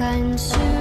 consume